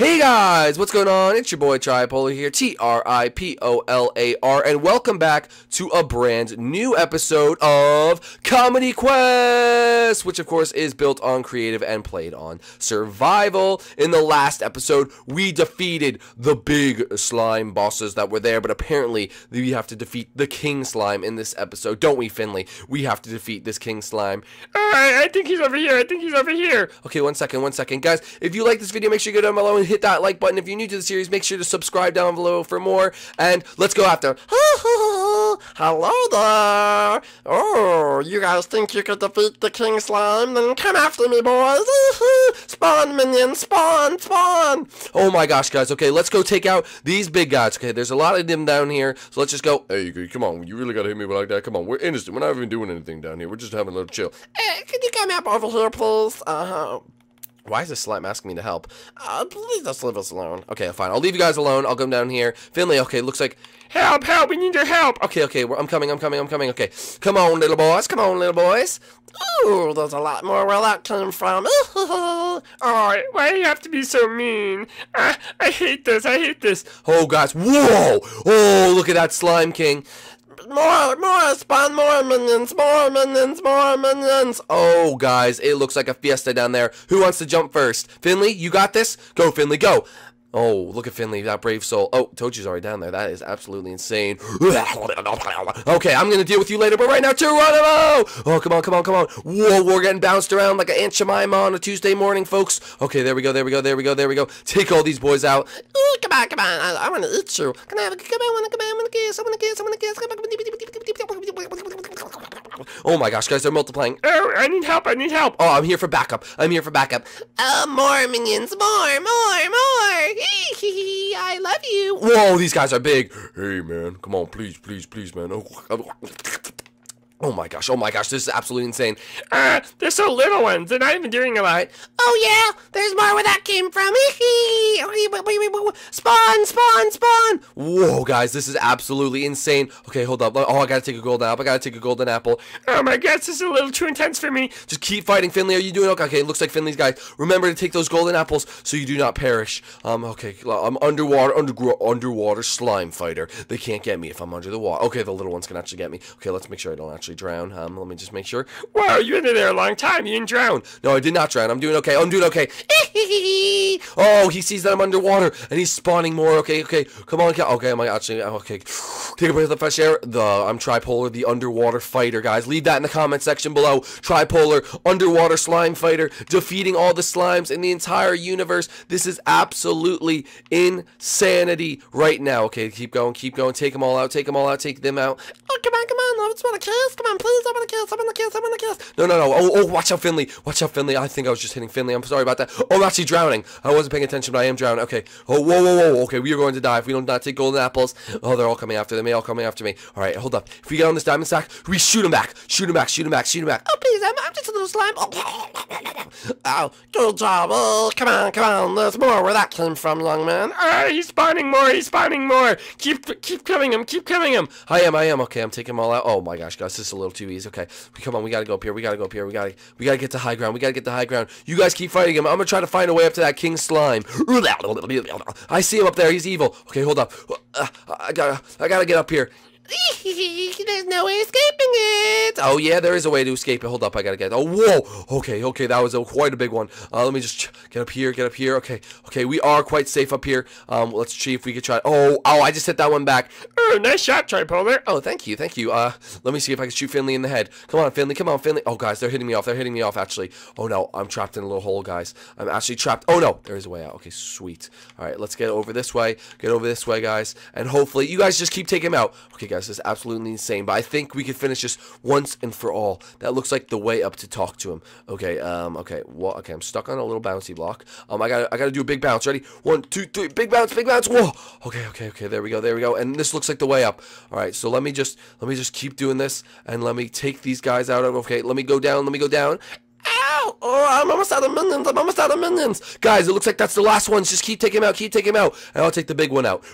Hey guys, what's going on? It's your boy Tripolar here, T R I P O L A R, and welcome back to a brand new episode of Comedy Quest, which of course is built on creative and played on survival. In the last episode, we defeated the big slime bosses that were there, but apparently we have to defeat the king slime in this episode, don't we, Finley? We have to defeat this king slime. I, I think he's over here. I think he's over here. Okay, one second, one second. Guys, if you like this video, make sure you go down below and hit that like button. If you're new to the series, make sure to subscribe down below for more. And let's go after. Hello there! Oh, you guys think you could defeat the King Slime? Then come after me, boys! spawn, minions! Spawn! Spawn! Oh my gosh, guys. Okay, let's go take out these big guys. Okay, there's a lot of them down here. So let's just go. Hey, come on. You really gotta hit me like that. Come on. We're innocent. We're not even doing anything down here. We're just having a little chill. Hey, can you come up over here, please? Uh-huh. Why is this slime asking me to help? Uh, please just leave us alone. Okay, fine. I'll leave you guys alone. I'll come down here. Finley, okay, looks like... Help, help, we need your help. Okay, okay, I'm coming, I'm coming, I'm coming. Okay, come on, little boys. Come on, little boys. Ooh, there's a lot more where that came from. oh, why do you have to be so mean? Uh, I hate this, I hate this. Oh, guys, whoa! Oh, look at that Slime King. More, more, spawn more minions, more minions, more minions. Oh, guys, it looks like a fiesta down there. Who wants to jump first? Finley, you got this? Go, Finley, go. Oh, look at Finley, that brave soul. Oh, Tochi's already down there. That is absolutely insane. okay, I'm gonna deal with you later, but right now, Geronimo! Oh, come on, come on, come on. Whoa, we're getting bounced around like an Aunt Jemima on a Tuesday morning, folks. Okay, there we go, there we go, there we go, there we go. Take all these boys out. Ooh, come on, come on. I, I wanna eat you. Come on, I wanna, come on, I wanna kiss, I wanna kiss, I wanna kiss. Oh my gosh, guys, they're multiplying. Oh, I need help, I need help. Oh, I'm here for backup. I'm here for backup. Uh, more minions, more, more, more. Hee hee hee, I love you. Whoa, these guys are big. Hey, man, come on, please, please, please, man. Oh, oh my gosh, oh my gosh, this is absolutely insane. Uh, they're so little ones. They're not even doing a lot. Oh, yeah, there's more where that came from. spawn, spawn, spawn. Whoa, guys, this is absolutely insane. Okay, hold up. Oh, I gotta take a golden apple. I gotta take a golden apple. Oh my gosh, this is a little too intense for me. Just keep fighting, Finley. Are you doing okay? Okay, it looks like Finley's guy. Remember to take those golden apples so you do not perish. Um, okay, I'm underwater, under, underwater slime fighter. They can't get me if I'm under the water. Okay, the little ones can actually get me. Okay, let's make sure I don't actually drown. Um, let me just make sure. Wow, you've been there a long time. You didn't drown. No, I did not drown. I'm doing okay. I'm doing okay. oh, he sees that I'm underwater and he's spawning more. Okay, okay. Come on. Okay, am I actually oh, okay? Take a breath of fresh air. The I'm tripolar, the underwater fighter, guys. Leave that in the comment section below. Tripolar, underwater slime fighter, defeating all the slimes in the entire universe. This is absolutely insanity right now. Okay, keep going, keep going. Take them all out. Take them all out. Take them out. Oh, come on, come on. I just want to kiss. Come on, please. I want to kiss. I want to kiss. I want to kiss. No, no, no. Oh, oh, watch out, Finley. Watch out, Finley. I think I was just hitting Finley. I'm sorry about that. Oh, I'm actually drowning. I wasn't paying attention, but I am drowning. Okay. Oh, whoa, whoa, whoa. Okay, we are going to die if we don't not take golden apples. Oh, they're all coming after. They all coming after me. All right, hold up. If we get on this diamond stack, we shoot him back. Shoot him back. Shoot him back. Shoot him back. Oh, please. I'm, I'm just a little slime. Oh, good job. Oh, come on, come on. There's more where that came from, young man. Ah, he's spawning more. He's spawning more. Keep, keep killing him. Keep killing him. I am. I am. Okay, I'm taking them all out. Oh my gosh, guys, this is a little too easy. Okay, come on. We gotta go up here. We gotta go up here. We gotta, we gotta get to high ground. We gotta get to high ground. You guys keep fighting him. I'm gonna try to find a way up to that king slime. I see him up there. He's evil. Okay, hold up. Uh, I gotta, I gotta get up here. There's no way escaping it. Oh yeah, there is a way to escape it. Hold up, I gotta get. Oh whoa. Okay, okay, that was a, quite a big one. Uh, let me just get up here, get up here. Okay, okay, we are quite safe up here. Um, let's see if we can try. Oh, oh, I just hit that one back. Oh, nice shot, Tripolar. Oh, thank you, thank you. Uh, let me see if I can shoot Finley in the head. Come on, Finley, come on, Finley. Oh, guys, they're hitting me off. They're hitting me off. Actually. Oh no, I'm trapped in a little hole, guys. I'm actually trapped. Oh no, there is a way out. Okay, sweet. All right, let's get over this way. Get over this way, guys, and hopefully you guys just keep taking him out. Okay, guys, is absolutely insane, but I think we could finish this once and for all. That looks like the way up to talk to him. Okay, um, okay, well, okay, I'm stuck on a little bouncy block. Um, I gotta, I gotta do a big bounce. Ready? One, two, three, big bounce, big bounce. Whoa. Okay, okay, okay. There we go, there we go. And this looks like the way up. All right, so let me just, let me just keep doing this, and let me take these guys out. Of okay, let me go down. Let me go down. Oh, I'm almost out of minions. I'm almost out of minions. Guys, it looks like that's the last one. Just keep taking him out. Keep taking him out. And I'll take the big one out.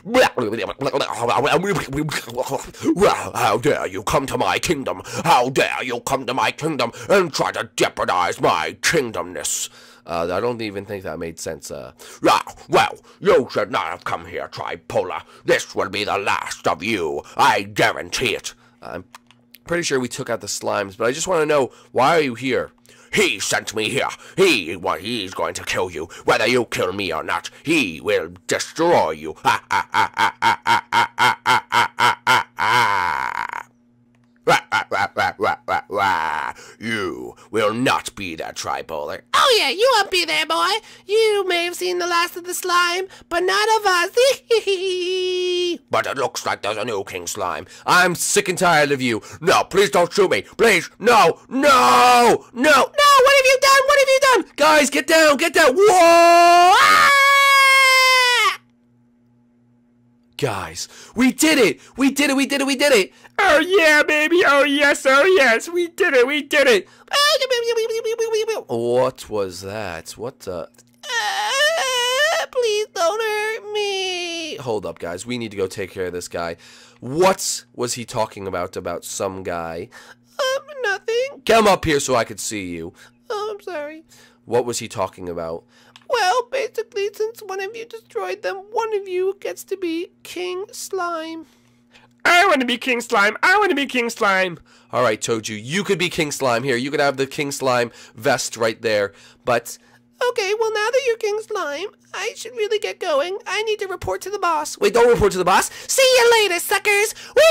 How dare you come to my kingdom? How dare you come to my kingdom and try to jeopardize my kingdomness? Uh, I don't even think that made sense. Uh, Ah, well, you should not have come here, Tripolar. This will be the last of you. I guarantee it. I'm pretty sure we took out the slimes, but I just want to know why are you here? He sent me here. He, well, he's going to kill you. Whether you kill me or not, he will destroy you. Ha ha ha ha ha ha ha ha ha ha You will not be that tripolar. Oh yeah, you won't be there, boy. You may have seen the last of the slime, but not of us. But it looks like there's a new King Slime. I'm sick and tired of you. No, please don't shoot me. Please, no, no, no. no, what have you done? What have you done? Guys, get down, get down. Whoa! Ah! Guys, we did it! We did it, we did it, we did it! Oh yeah, baby. Oh yes. Oh yes. We did it. We did it. What was that? What the? Ah, Please don't hurt me. Hold up, guys. We need to go take care of this guy. What was he talking about? About some guy? Um, nothing. Come up here so I could see you. Oh, I'm sorry. What was he talking about? Well, basically, since one of you destroyed them, one of you gets to be King Slime. I want to be King Slime. I want to be King Slime. All right, Toju, you You could be King Slime here. You could have the King Slime vest right there. But Okay, well, now that you're King Slime, I should really get going. I need to report to the boss. wait, don't report to the boss. See you later, suckers! Whee!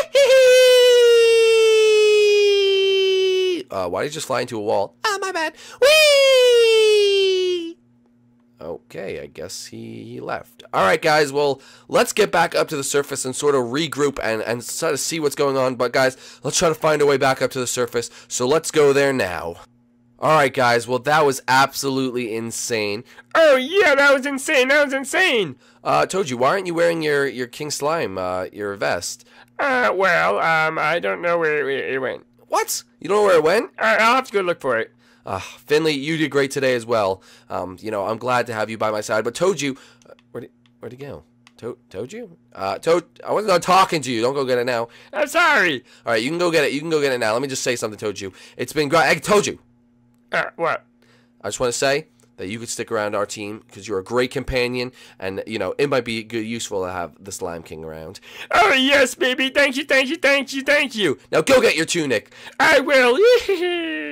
Uh, why did you just fly into a wall? Ah, my bad. Whee! Okay, I guess he, he left. All right, guys. Well, let's get back up to the surface and sort of regroup and and sort of see what's going on. But guys, let's try to find a way back up to the surface. So let's go there now. All right, guys. Well, that was absolutely insane. Oh yeah, that was insane. That was insane. Uh, Toju, why aren't you wearing your your King Slime uh your vest? Uh, well, um, I don't know where it, it went. What? You don't know where it went? I, I'll have to go look for it. Uh, Finley, you did great today as well. Um, you know, I'm glad to have you by my side. But Toju, uh, where did where'd he go? To- Toju? Uh, told I wasn't done talking to you. Don't go get it now. I'm sorry. All right, you can go get it. You can go get it now. Let me just say something. Toju, it's been great. I told you. Uh, what? I just want to say that you could stick around our team because you're a great companion, and you know it might be good, useful to have the Slime King around. Oh yes, baby. Thank you. Thank you. Thank you. Thank you. Now go get your tunic. I will.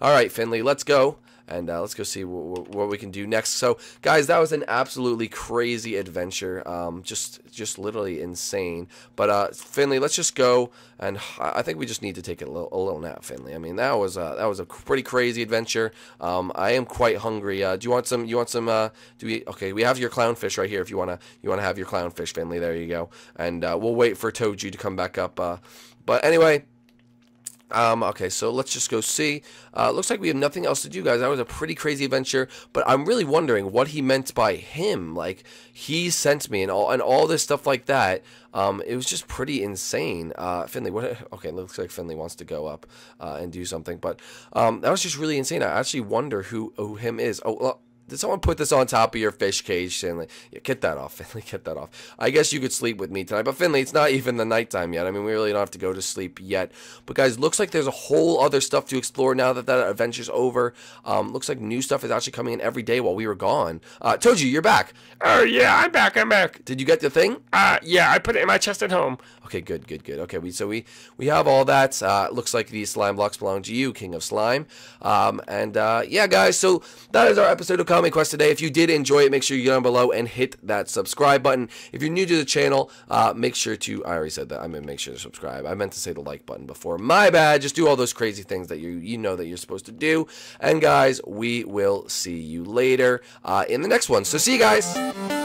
All right, Finley, let's go. And uh, let's go see what we can do next. So, guys, that was an absolutely crazy adventure. Um, just, just literally insane. But uh, Finley, let's just go. And I think we just need to take a little, a little nap, Finley. I mean, that was uh, that was a pretty crazy adventure. Um, I am quite hungry. Uh, do you want some? You want some? Uh, do we? Okay, we have your clownfish right here. If you wanna, you wanna have your clownfish, Finley. There you go. And uh, we'll wait for Toju to come back up. But anyway. Um, okay, so let's just go see. Uh, looks like we have nothing else to do, guys. That was a pretty crazy adventure, but I'm really wondering what he meant by him. Like he sent me and all and all this stuff like that. Um, it was just pretty insane. Uh, Finley, what? Okay, looks like Finley wants to go up uh, and do something, but um, that was just really insane. I actually wonder who who him is. Oh. Did someone put this on top of your fish cage, Finley? Yeah, get that off, Finley. Get that off. I guess you could sleep with me tonight, but Finley, it's not even the nighttime yet. I mean, we really don't have to go to sleep yet. But guys, looks like there's a whole other stuff to explore now that that adventure's over. Um, looks like new stuff is actually coming in every day while we were gone. Uh, Toju, you're back. Oh yeah, I'm back. I'm back. Did you get the thing? Uh, yeah, I put it in my chest at home. Okay, good, good, good. Okay, we so we we have all that. Uh, looks like these slime blocks belong to you, King of Slime. Um, and uh, yeah, guys, so that is our episode of Comic Quest today. If you did enjoy it, make sure you down below and hit that subscribe button. If you're new to the channel, uh, make sure to. I already said that. I mean, make sure to subscribe. I meant to say the like button before. My bad. Just do all those crazy things that you you know that you're supposed to do. And guys, we will see you later uh, in the next one. So see you guys.